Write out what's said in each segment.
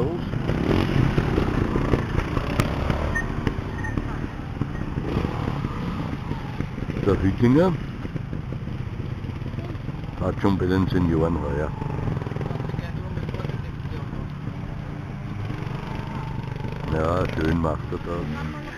los. Der Hüttinger hat schon bei den Senioren heuer. Ja, schön macht er das.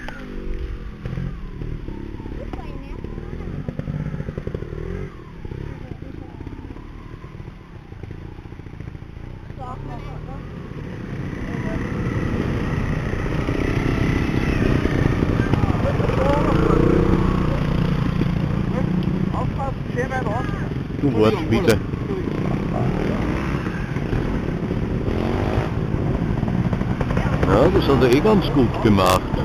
Warst bitte. Ja, das hat er eh ganz gut gemacht.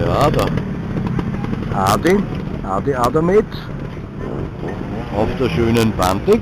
Ja, da. Adi, Adi Adamet. Auf der schönen Bantik.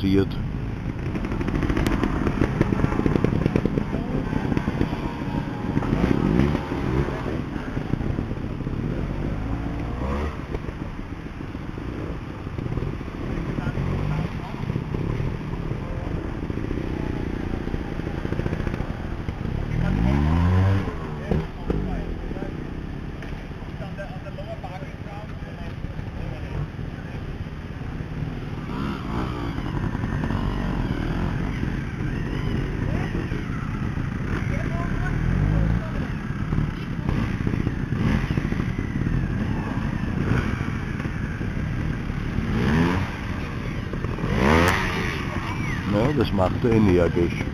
see it. Ja, das macht er energisch.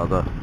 Ja, da